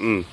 嗯，